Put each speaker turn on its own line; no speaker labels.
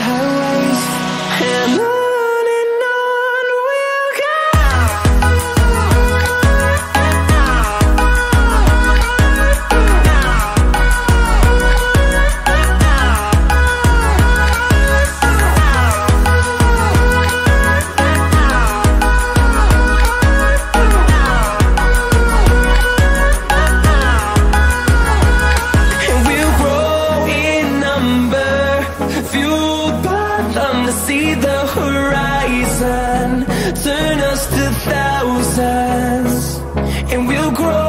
how grow.